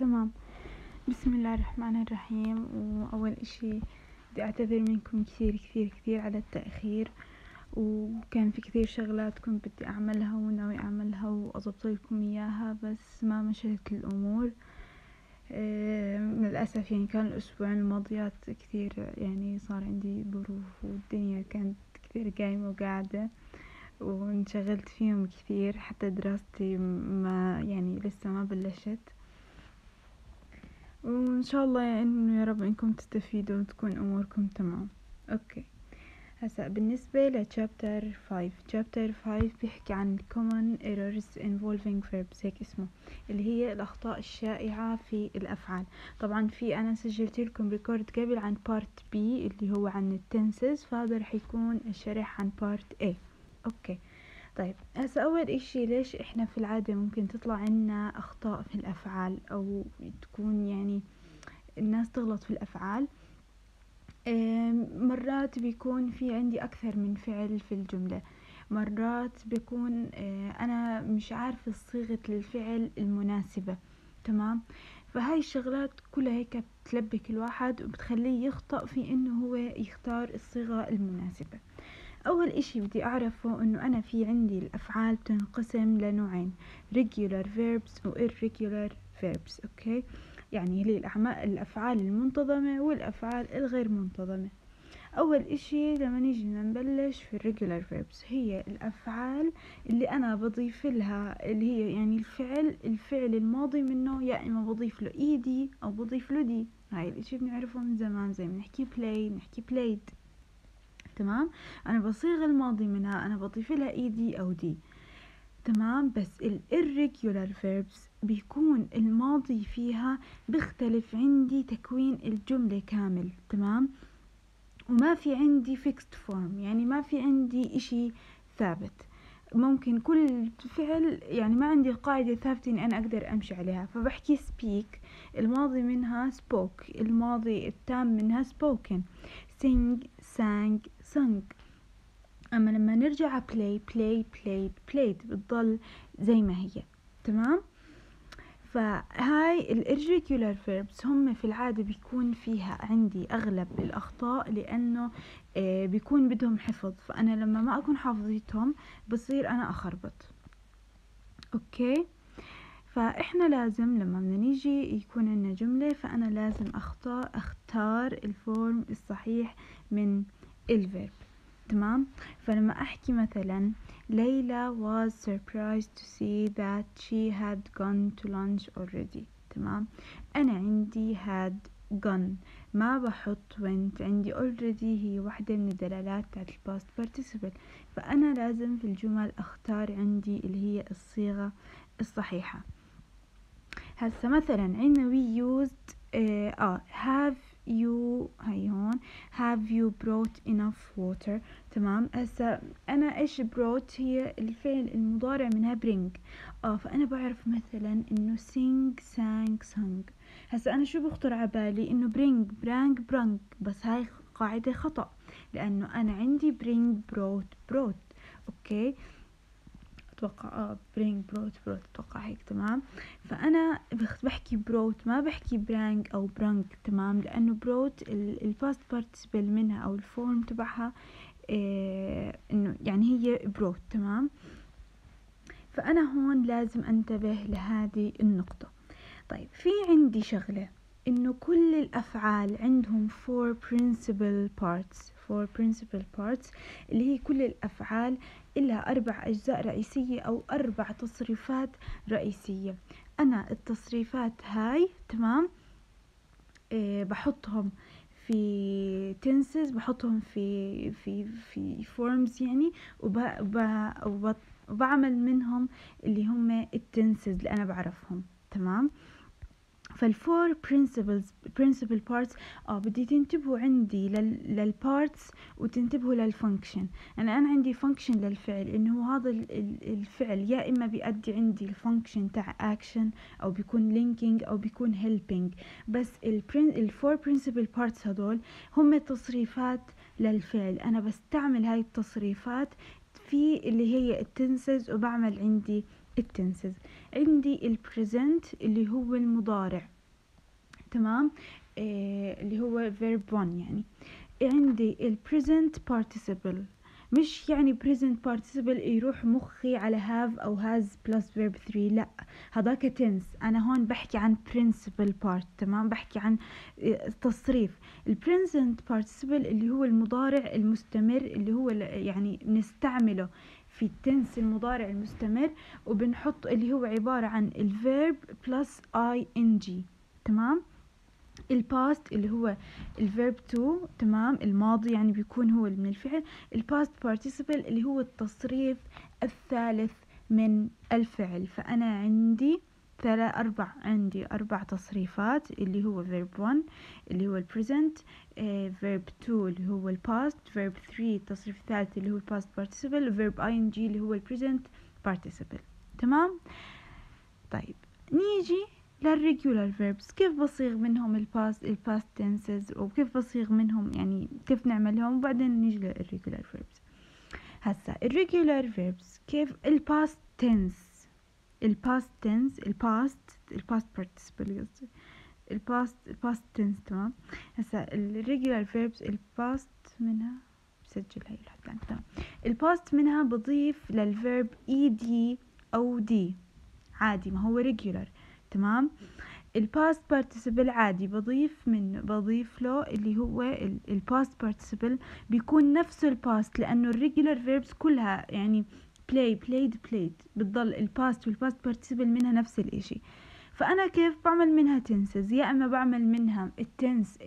تمام. بسم الله الرحمن الرحيم. وأول إشي بدي أعتذر منكم كثير كثير كثير على التأخير. وكان في كثير شغلات كنت بدي أعملها وناوي أعملها وأضبط لكم إياها بس ما مشيت الأمور. للأسف يعني كان الأسبوعين الماضيات كثير يعني صار عندي ظروف والدنيا كانت كثير قايمة وقاعدة وانشغلت فيهم كثير. حتى دراستي ما يعني لسه ما بلشت. وإن شاء الله إنه يا رب إنكم تستفيدوا وتكون أموركم تمام. okay. هسا بالنسبة ل chapter 5 chapter 5 بيحكي عن common errors involving verbs. هيك اسمه. اللي هي الأخطاء الشائعة في الأفعال. طبعا في أنا سجلت لكم record قبل عن part B اللي هو عن ال tenses فهذا رح يكون الشرح عن part A. okay. طيب. هسا أول إشي ليش إحنا في العادة ممكن تطلع عنا أخطاء في الأفعال أو تكون يعني تغلط في الأفعال. مرات بيكون في عندي أكثر من فعل في الجملة. مرات بيكون أنا مش عارفة صيغة الفعل المناسبة تمام؟ فهاي الشغلات كلها هيك بتلبك الواحد وبتخليه يخطأ في إنه هو يختار الصيغة المناسبة. أول إشي بدي أعرفه إنه أنا في عندي الأفعال بتنقسم لنوعين regular verbs و irregular verbs okay؟ يعني هي الأفعال المنتظمة والأفعال الغير منتظمة. أول إشي لما نيجي نبلش في ال regular verbs هي الأفعال اللي أنا بضيف لها اللي هي يعني الفعل الفعل الماضي منه يا إما بضيف له ed أو بضيف له d هاي الإشي بنعرفه من زمان زي بنحكي play نحكي played. تمام؟ أنا بصيغ الماضي منها أنا بضيف لها ed أو d تمام؟ بس ال irregular verbs بيكون الماضي فيها بيختلف عندي تكوين الجملة كامل تمام؟ وما في عندي fixed form يعني ما في عندي إشي ثابت. ممكن كل فعل يعني ما عندي قاعدة ثابتة إني أنا أقدر أمشي عليها. فبحكي speak الماضي منها spoke الماضي التام منها spoken. Sing sang sung. أما لما نرجع play play played played بتضل زي ما هي تمام؟ فهاي ال irregular verbs هم في العادة بيكون فيها عندي أغلب الأخطاء لأنه آه بيكون بدهم حفظ. فأنا لما ما أكون حافظيتهم بصير أنا أخربط. okay؟ فإحنا لازم لما بدنا نيجي يكون عندنا جملة فأنا لازم أختار أختار ال form الصحيح من ال verb تمام فلما أحكي مثلا ليلى was surprised to see that she had gone to lunch already. تمام؟ أنا عندي had gone. ما بحط went. عندي already هي واحدة من الدلالات تاعت ال past participle. فأنا لازم في الجمل أختار عندي اللي هي الصيغة الصحيحة. هسا مثلا عندنا we used آه, آه have you هاي هون. Have you brought enough water? تمام. هسا أنا إيش brought هي الفعل المضارع منها bring. آه فأنا بعرف مثلا إنه sing sang sung. هسا أنا شو بخطر على بالي؟ إنه bring brang brung. بس هاي قاعدة خطأ. لأنه أنا عندي bring brought brought. okay؟ أتوقع آه bring brought brought أتوقع هيك تمام؟ فأنا بحكي brought ما بحكي brang أو brung تمام؟ لأنه brought ال past participle منها أو ال form تبعها إيه إنه يعني هي بروت تمام؟ فأنا هون لازم أنتبه لهذه النقطة. طيب في عندي شغلة إنه كل الأفعال عندهم four principal parts four principal parts اللي هي كل الأفعال إلها أربع أجزاء رئيسية أو أربع تصريفات رئيسية. أنا التصريفات هاي تمام؟ إيه بحطهم في tenses بحطهم في في في forms يعني وب وب وبعمل منهم اللي هم ال tenses اللي أنا بعرفهم تمام؟ فال four principles principal parts آه بدي تنتبهوا عندي لل لل parts وتنتبهوا لل function يعني أنا عندي function للفعل إنه هذا الفعل يا إما بيأدي عندي ال function تاع اكشن أو بيكون linking أو بيكون helping. بس ال four principal parts هدول هم تصريفات للفعل. أنا بستعمل هاي التصريفات في اللي هي ال tenses وبعمل عندي ال tenses عندي ال present اللي هو المضارع تمام؟ آه اللي هو verb 1 يعني. عندي ال present participle مش يعني present participle يروح مخي على have أو has plus verb 3 لا. هذاك tense. أنا هون بحكي عن principal part تمام؟ بحكي عن تصريف. ال present participle اللي هو المضارع المستمر اللي هو يعني نستعمله. في ال tense المضارع المستمر وبنحط اللي هو عبارة عن ال verb plus ing تمام؟ ال past اللي هو ال verb two تمام؟ الماضي يعني بيكون هو من الفعل. ال past participle اللي هو التصريف الثالث من الفعل. فأنا عندي ثلاث أربع عندي أربع تصريفات اللي هو verb 1 اللي هو ال present uh, verb 2 اللي هو ال past verb 3 التصريف الثالث اللي هو ال past participle verb ing اللي هو ال present participle. تمام؟ طيب نيجي لل regular verbs. كيف بصيغ منهم ال past ال past tenses وكيف بصيغ منهم يعني كيف نعملهم؟ وبعدين نيجي لل regular verbs. هسا ال regular verbs كيف الباست tense الباست tense الباست الباست participle قصدي. ال past ال past tense تمام؟ هسا ال regular verbs ال past منها بسجل هاي الحتى تمام؟ ال past منها بضيف لل verb ed أو d. عادي ما هو regular تمام؟ ال past participle عادي بضيف من بضيف له اللي هو ال past participle بيكون نفسه ال past لأنه ال regular verbs كلها يعني play played played. بتضل ال past وال past participle منها نفس الإشي. فأنا كيف بعمل منها tenses يا إما بعمل منها ال tense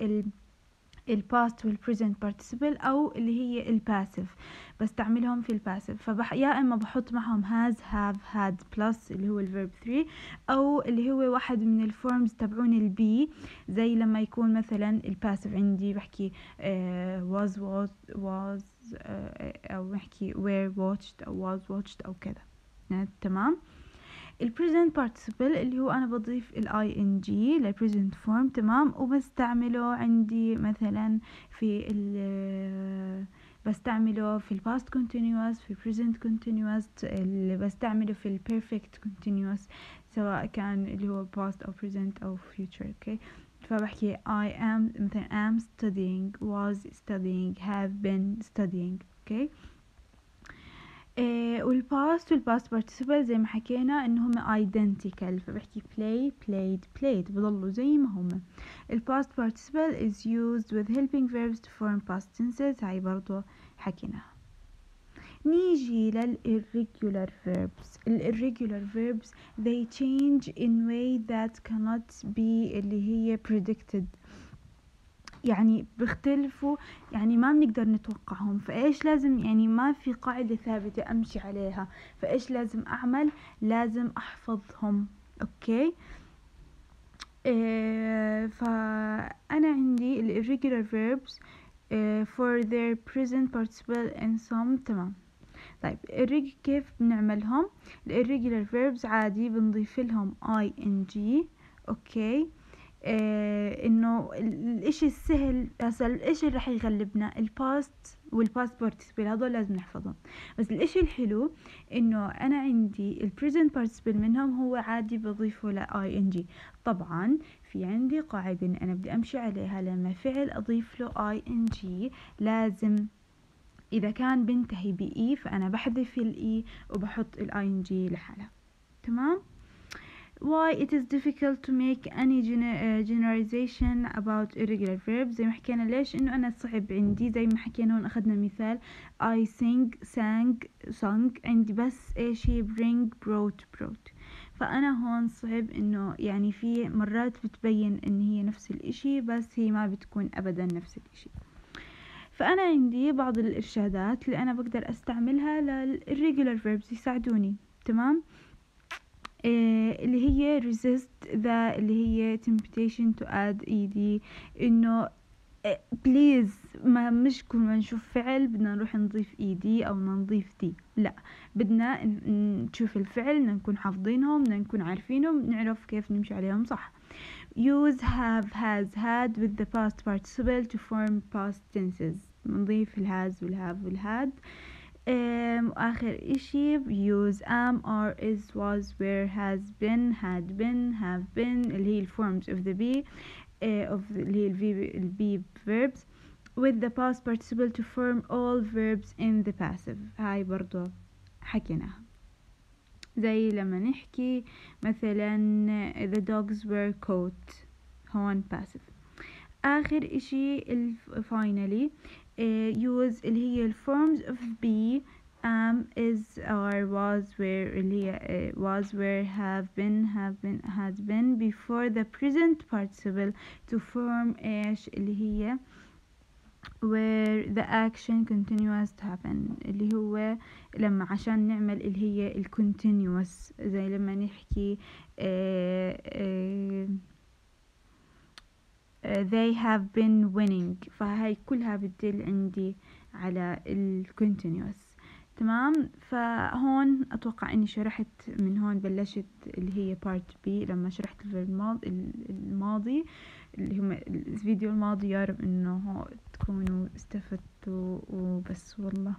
ال past وال present participle أو اللي هي ال passive بستعملهم في ال passive فبح يا إما بحط معهم has have had plus اللي هو ال verb 3 أو اللي هو واحد من ال forms تبعون ال be زي لما يكون مثلا ال passive عندي بحكي uh, was was was أو بحكي were watched أو was watched أو كذا تمام؟ ال present participle اللي هو أنا بضيف ال ing لل present form تمام؟ وبستعمله عندي مثلا في ال بستعمله في ال past continuous في present continuous اللي بستعمله في ال perfect continuous سواء كان اللي هو past أو present أو future okay فبحكي I am مثلا am studying was studying have been studying okay إيه وال past وال past participle زي ما حكينا ان هم identical فبحكي play played played بضلوا زي ما هم ال past participle is used with helping verbs to form past tenses هاي برضو حكيناها نيجي للirregular verbs. الirregular verbs they change in way that cannot be اللي هي predicted. يعني بيختلفوا يعني ما بنقدر نتوقعهم. فإيش لازم؟ يعني ما في قاعدة ثابتة أمشي عليها. فإيش لازم أعمل؟ لازم أحفظهم. أوكي؟ إيه فأنا عندي ال irregular verbs إيه for their present participle and some تمام. طيب ال reg كيف بنعملهم؟ ال irregular verbs عادي بنضيف لهم ing okay. آه إنه الإشي السهل هسا الإشي اللي رح يغلبنا ال past وال past participle هذول لازم نحفظهم. بس الإشي الحلو إنه أنا عندي ال present participle منهم هو عادي بضيفه ل ing طبعا في عندي قاعدة إن أنا بدي أمشي عليها لما فعل أضيف له ing لازم إذا كان بنتهي ب e فأنا بحذف ال e وبحط ال ing لحالها. تمام؟ Why it is difficult to make any generalization about irregular verbs? زي ما حكينا ليش؟ إنه أنا صعب عندي. زي ما حكينا هون أخذنا مثال. I sing sang sung. عندي بس إيش bring brought brought. فأنا هون صعب إنه يعني في مرات بتبين إن هي نفس الإشي بس هي ما بتكون ابدا نفس الإشي. فأنا عندي بعض الإرشادات اللي أنا بقدر أستعملها للirregular verbs يساعدوني تمام؟ إيه اللي هي resist ذا اللي هي temptation to add ed إنه please ما مش كل ما نشوف فعل بدنا نروح نضيف ed أو نضيف d لا بدنا نشوف الفعل بدنا نكون حافظينهم بدنا نكون عارفينهم نعرف كيف نمشي عليهم صح؟ use have has had with the past participle to form past tenses نضيف الهاز والهاف والهاد um, وآخر إشي use am are is was were has been had been have been اللي هي ال forms of the be uh, of اللي هي ال V- ال be verbs with the past participle to form all verbs in the passive هاي برضو حكيناها زي لما نحكي مثلا the dogs were caught هون passive آخر إشي ال finally uh, use اللي هي ال forms of be am is are was were اللي هي uh, was were have been have been has been before the present participle to form إيش اللي هي where the action continues to happen. اللي هو لما عشان نعمل اللي هي ال continuous زي لما نحكي آه آه آه، they have been winning. فهاي كلها بتدل عندي على ال continuous. تمام؟ فهون أتوقع إني شرحت من هون بلشت اللي هي part B لما شرحت الماضي الماضي. اللي هم الفيديو الماضي يا رب انه تكونوا استفدتوا وبس والله.